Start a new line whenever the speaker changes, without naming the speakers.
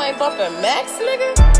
ain't bumping Max, nigga?